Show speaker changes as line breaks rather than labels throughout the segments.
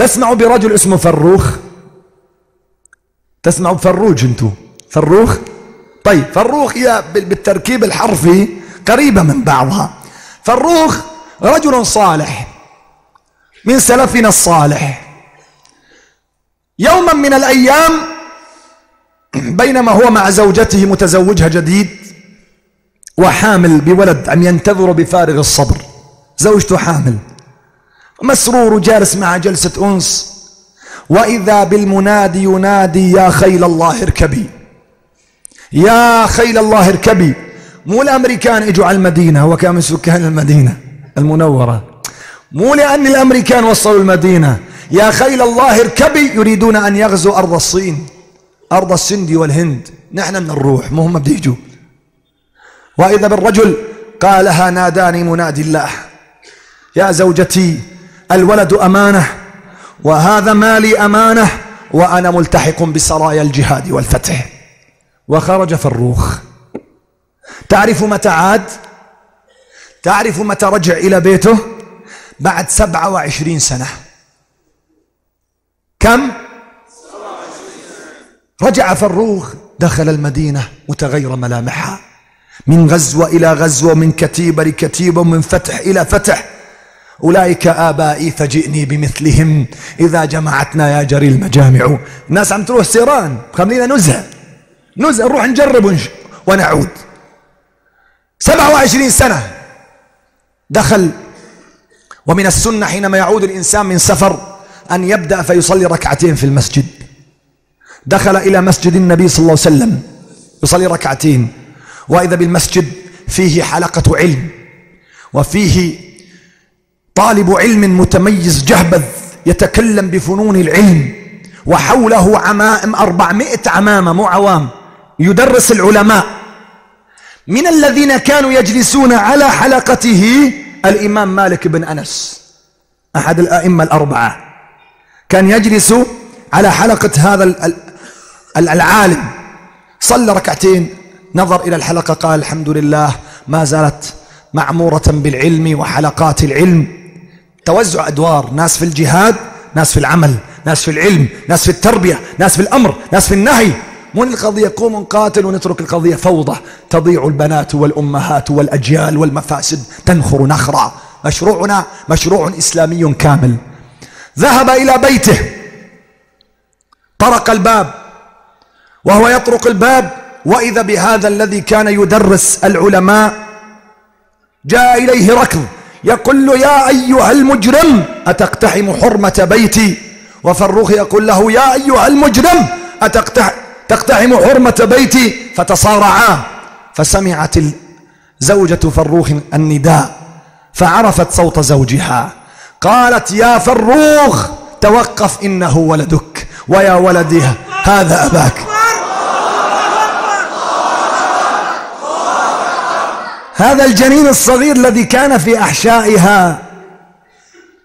تسمعوا برجل اسمه فروخ؟ تسمعوا بفروج انتو. فروخ؟ طيب فروخ هي بالتركيب الحرفي قريبة من بعضها. فروخ رجل صالح من سلفنا الصالح. يوما من الأيام بينما هو مع زوجته متزوجها جديد وحامل بولد عم ينتظر بفارغ الصبر. زوجته حامل. مسرور جالس مع جلسة أنس. وإذا بالمنادي ينادي يا خيل الله اركبي. يا خيل الله اركبي. مو الأمريكان إجوا على المدينة هو كان من سكان المدينة المنورة. مو لأن الأمريكان وصلوا المدينة. يا خيل الله اركبي. يريدون أن يغزوا أرض الصين. أرض السند والهند. نحن من الروح مو هم بده وإذا بالرجل قالها ناداني منادي الله. يا زوجتي الولد أمانة وهذا مالي أمانة وأنا ملتحق بسرايا الجهاد والفتح. وخرج فروخ. تعرف متى عاد؟ تعرف متى رجع إلى بيته؟ بعد سبعة وعشرين سنة. كم؟ رجع فروخ دخل المدينة متغير ملامحها. من غزوة إلى غزوة من كتيبة لكتيبة ومن فتح إلى فتح. أولئك آبائي فجئني بمثلهم. إذا جمعتنا يا جري المجامع الناس عم تروح سيران. خلينا نزهة. نزهة. نروح نجرب ونعود. سبعة وعشرين سنة. دخل. ومن السنة حينما يعود الإنسان من سفر أن يبدأ فيصلي ركعتين في المسجد. دخل إلى مسجد النبي صلى الله عليه وسلم. يصلي ركعتين. وإذا بالمسجد فيه حلقة علم. وفيه طالب علم متميز جهبذ يتكلم بفنون العلم وحوله عمائم أربعمائة عمامة مو عوام يدرس العلماء. من الذين كانوا يجلسون على حلقته الإمام مالك بن أنس أحد الأئمة الأربعة. كان يجلس على حلقة هذا العالم. صلى ركعتين نظر إلى الحلقة قال الحمد لله ما زالت معمورة بالعلم وحلقات العلم. توزع أدوار ناس في الجهاد ناس في العمل ناس في العلم ناس في التربية ناس في الأمر ناس في النهي. مو القضية قوم نقاتل ونترك القضية فوضى. تضيع البنات والأمهات والأجيال والمفاسد تنخر نخرا. مشروعنا مشروع إسلامي كامل. ذهب إلى بيته. طرق الباب. وهو يطرق الباب. وإذا بهذا الذي كان يدرس العلماء جاء إليه ركض. يقول له يا أيها المجرم أتقتحم حرمة بيتي? وفروخ يقول له يا أيها المجرم أتقتحم حرمة بيتي؟ فتصارعا. فسمعت زوجة فروخ النداء فعرفت صوت زوجها. قالت يا فروخ توقف إنه ولدك. ويا ولدي هذا أباك. هذا الجنين الصغير الذي كان في أحشائها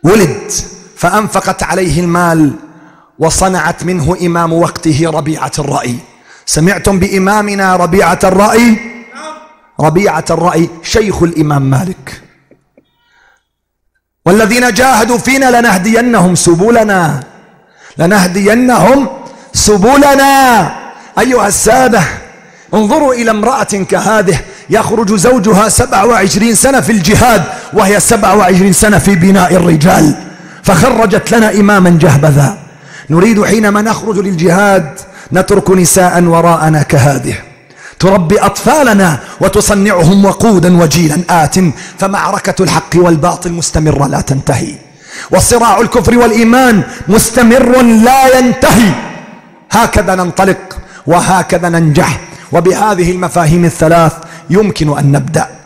ولد فأنفقت عليه المال وصنعت منه إمام وقته ربيعة الرأي. سمعتم بإمامنا ربيعة الرأي؟ ربيعة الرأي شيخ الإمام مالك. والذين جاهدوا فينا لنهدينهم سبلنا لنهدينهم سبلنا. أيها السادة انظروا إلى امرأة كهذه يخرج زوجها سبع وعشرين سنة في الجهاد وهي سبع وعشرين سنة في بناء الرجال. فخرجت لنا إماما جهبذا. نريد حينما نخرج للجهاد نترك نساء وراءنا كهذه. تربي أطفالنا وتصنعهم وقودا وجيلا آت فمعركة الحق والباطل مستمرة لا تنتهي. وصراع الكفر والإيمان مستمر لا ينتهي. هكذا ننطلق وهكذا ننجح. وبهذه المفاهيم الثلاث يمكن أن نبدأ.